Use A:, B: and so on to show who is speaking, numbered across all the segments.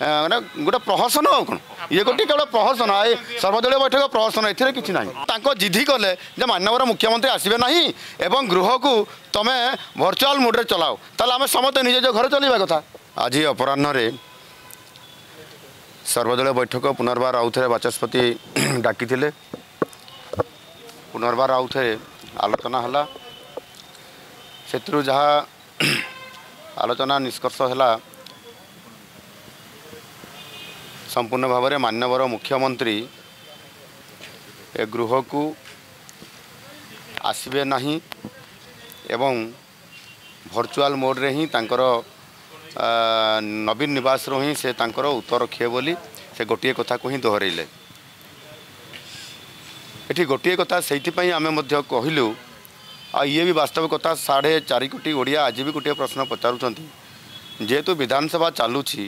A: ମାନେ ଗୋଟେ ପ୍ରହସନ ଆଉ କ'ଣ ଇଏ ଗୋଟିଏ କେବଳ ପ୍ରହସନ ଏ ସର୍ବଦଳୀୟ ବୈଠକ ପ୍ରହସନ ଏଥିରେ କିଛି ନାହିଁ ତାଙ୍କ ଜିଦ୍ଧି କଲେ ଯେ ମାନ୍ୟବର ମୁଖ୍ୟମନ୍ତ୍ରୀ ଆସିବେ ନାହିଁ ଏବଂ ଗୃହକୁ ତୁମେ ଭର୍ଚୁଆଲ୍ ମୁଡ଼୍ରେ ଚଲାଅ ତାହେଲେ ଆମେ ସମସ୍ତେ ନିଜ ନିଜ ଘରେ ଚଲେଇବା କଥା ଆଜି ଅପରାହ୍ନରେ ସର୍ବଦଳୀୟ ବୈଠକ ପୁନର୍ବାର ଆଉଥରେ ବାଚସ୍ପତି ଡାକିଥିଲେ ପୁନର୍ବାର ଆଉଥରେ ଆଲୋଚନା ହେଲା ସେଥିରୁ ଯାହା ଆଲୋଚନା ନିଷ୍କର୍ଷ ହେଲା ସମ୍ପୂର୍ଣ୍ଣ ଭାବରେ ମାନ୍ୟବର ମୁଖ୍ୟମନ୍ତ୍ରୀ ଏ ଗୃହକୁ ଆସିବେ ନାହିଁ ଏବଂ ଭର୍ଚୁଆଲ୍ ମୋଡ଼୍ରେ ହିଁ ତାଙ୍କର ନବୀନ ନିବାସରୁ ହିଁ ସେ ତାଙ୍କର ଉତ୍ତର ରଖିବେ ବୋଲି ସେ ଗୋଟିଏ କଥାକୁ ହିଁ ଦୋହରାଇଲେ ଏଠି ଗୋଟିଏ କଥା ସେଇଥିପାଇଁ ଆମେ ମଧ୍ୟ କହିଲୁ ଆଉ ଇଏ ବି ବାସ୍ତବ କଥା ସାଢ଼େ ଚାରି କୋଟି ଓଡ଼ିଆ ଆଜି ବି ଗୋଟିଏ ପ୍ରଶ୍ନ ପଚାରୁଛନ୍ତି ଯେହେତୁ ବିଧାନସଭା ଚାଲୁଛି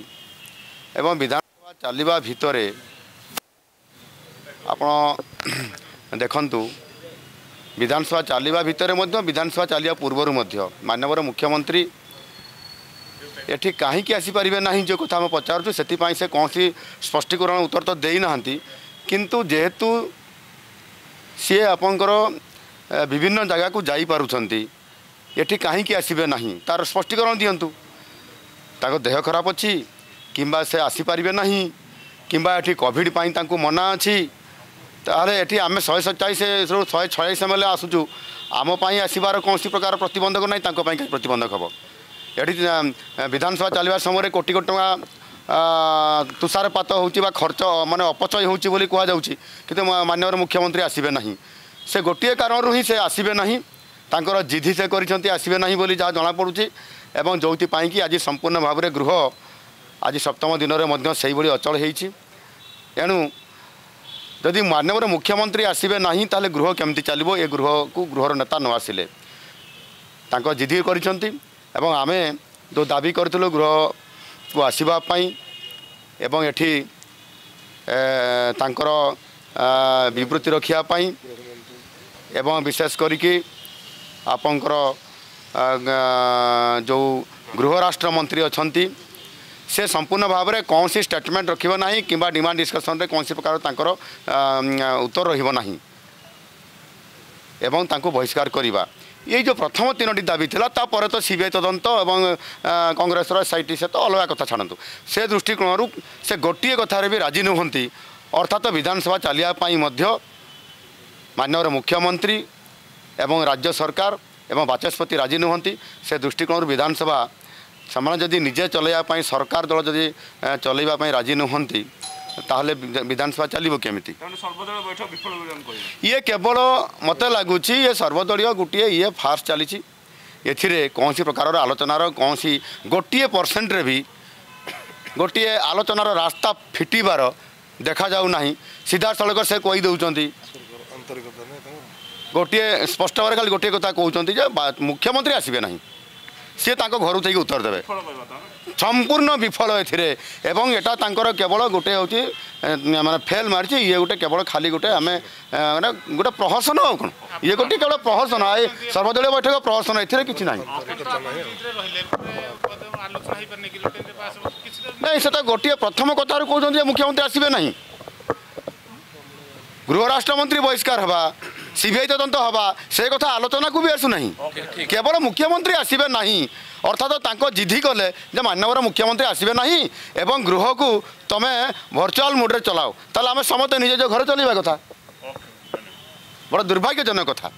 A: ଏବଂ ବିଧାନ ଚାଲିବା ଭିତରେ ଆପଣ ଦେଖନ୍ତୁ ବିଧାନସଭା ଚାଲିବା ଭିତରେ ମଧ୍ୟ ବିଧାନସଭା ଚାଲିବା ପୂର୍ବରୁ ମଧ୍ୟ ମାନ୍ୟବର ମୁଖ୍ୟମନ୍ତ୍ରୀ ଏଠି କାହିଁକି ଆସିପାରିବେ ନାହିଁ ଯେଉଁ କଥା ଆମେ ପଚାରୁଛୁ ସେଥିପାଇଁ ସେ କୌଣସି ସ୍ପଷ୍ଟୀକରଣ ଉତ୍ତର ତ ଦେଇନାହାନ୍ତି କିନ୍ତୁ ଯେହେତୁ ସିଏ ଆପଣଙ୍କର ବିଭିନ୍ନ ଜାଗାକୁ ଯାଇପାରୁଛନ୍ତି ଏଠି କାହିଁକି ଆସିବେ ନାହିଁ ତା'ର ସ୍ପଷ୍ଟୀକରଣ ଦିଅନ୍ତୁ ତାଙ୍କ ଦେହ ଖରାପ ଅଛି কিংবা সে আসিপারে না কিংবা এটি কোভিড পাই তাঁকু মনা আছে তাহলে এটি আমি শহে সতচাশ শহে ছয়াশ এম এল এ আসুছু আমি আসবার কৌশি প্রকার প্রতবন্ধক নাই তাঁর প্রতবন্ধক হব এটি বিধানসভা চালবা সময় কোটি কোটি টাকা তুষারপাত হচ্ছে বা খরচ মানে অপচয় হচ্ছে বলে কুযাচ্ছে কিন্তু মাননীয় মুখ্যমন্ত্রী আসবে না সে গোটিয়ে কারণ হি সে আসবে না তাঁর জিধি সে করেছেন আসবে না বলে যা জনাপড়ুছে এবং যেপাই কি আজ সম্পূর্ণ ভাবে গৃহ ଆଜି ସପ୍ତମ ଦିନରେ ମଧ୍ୟ ସେହିଭଳି ଅଚଳ ହୋଇଛି ଏଣୁ ଯଦି ମାନ୍ୟବର ମୁଖ୍ୟମନ୍ତ୍ରୀ ଆସିବେ ନାହିଁ ତାହେଲେ ଗୃହ କେମିତି ଚାଲିବ ଏ ଗୃହକୁ ଗୃହର ନେତା ନ ଆସିଲେ ତାଙ୍କ ଜିଦି କରିଛନ୍ତି ଏବଂ ଆମେ ଯେଉଁ ଦାବି କରିଥିଲୁ ଗୃହକୁ ଆସିବା ପାଇଁ ଏବଂ ଏଠି ତାଙ୍କର ବିବୃତ୍ତି ରଖିବା ପାଇଁ ଏବଂ ବିଶେଷ କରିକି ଆପଣଙ୍କର ଯେଉଁ ଗୃହରାଷ୍ଟ୍ର ମନ୍ତ୍ରୀ ଅଛନ୍ତି ସେ ସମ୍ପୂର୍ଣ୍ଣ ଭାବରେ କୌଣସି ଷ୍ଟେଟମେଣ୍ଟ ରଖିବ ନାହିଁ କିମ୍ବା ଡିମାଣ୍ଡ ଡିସ୍କସନରେ କୌଣସି ପ୍ରକାର ତାଙ୍କର ଉତ୍ତର ରହିବ ନାହିଁ ଏବଂ ତାଙ୍କୁ ବହିଷ୍କାର କରିବା ଏଇ ଯେଉଁ ପ୍ରଥମ ତିନୋଟି ଦାବି ଥିଲା ତାପରେ ତ ସି ବି ଆଇ ତଦନ୍ତ ଏବଂ କଂଗ୍ରେସର ଏସ୍ ଆଇ ଟି ସେ ତ ଅଲଗା କଥା ଛାଡ଼ନ୍ତୁ ସେ ଦୃଷ୍ଟିକୋଣରୁ ସେ ଗୋଟିଏ କଥାରେ ବି ରାଜି ନୁହନ୍ତି ଅର୍ଥାତ୍ ବିଧାନସଭା ଚାଲିବା ପାଇଁ ମଧ୍ୟ ମାନ୍ୟର ମୁଖ୍ୟମନ୍ତ୍ରୀ ଏବଂ ରାଜ୍ୟ ସରକାର ଏବଂ ବାଚସ୍ପତି ରାଜି ନୁହନ୍ତି ସେ ଦୃଷ୍ଟିକୋଣରୁ ବିଧାନସଭା ସେମାନେ ଯଦି ନିଜେ ଚଲାଇବା ପାଇଁ ସରକାର ଦଳ ଯଦି ଚଲାଇବା ପାଇଁ ରାଜି ନୁହନ୍ତି ତାହେଲେ ବିଧାନସଭା ଚାଲିବ କେମିତି ଇଏ କେବଳ ମୋତେ ଲାଗୁଛି ଇଏ ସର୍ବଦଳୀୟ ଗୋଟିଏ ଇଏ ଫାଷ୍ଟ ଚାଲିଛି ଏଥିରେ କୌଣସି ପ୍ରକାରର ଆଲୋଚନାର କୌଣସି ଗୋଟିଏ ପରସେଣ୍ଟରେ ବି ଗୋଟିଏ ଆଲୋଚନାର ରାସ୍ତା ଫିଟିବାର ଦେଖାଯାଉ ନାହିଁ ସିଧାସଳଖ ସେ କହିଦେଉଛନ୍ତି ଗୋଟିଏ ସ୍ପଷ୍ଟ ଭାବରେ ଖାଲି ଗୋଟିଏ କଥା କହୁଛନ୍ତି ଯେ ମୁଖ୍ୟମନ୍ତ୍ରୀ ଆସିବେ ନାହିଁ
B: সি তাঁর ঘর থেকে
A: উত্তর দেবে সম্পূর্ণ বিফল এতে এবং এটা তাঁর কেবল গোটে হচ্ছে মানে ফেল মারিছে ইয়ে গোটে কেবল খালি গোটে আমি মানে গোটে প্রহসন আউ কোণ ইয়ে গোটে কেবল প্রহসন এই সর্বদলীয় বৈঠক প্রহসন এতে কিছু না নাই সেটা গোটিয়ে প্রথম কথার কৌন যে মুখ্যমন্ত্রী আসবে না গৃহ রাষ্ট্রমন্ত্রী বহিষ্কার হওয়া সিবিআই তদন্ত হবা সে কথা আলোচনাকু বি আসু না কেবল মুখ্যমন্ত্রী আসবে না অর্থাৎ তাঁক জিধি কলে যে মানবর মুখ্যমন্ত্রী আসবে না এবং গৃহকু তুমি ভর্চুয়াল মুড্রে চলাও তাহলে আমি সমস্তে নিজ ঘরে চলবা কথা বড় দুর্ভাগ্যজনক কথা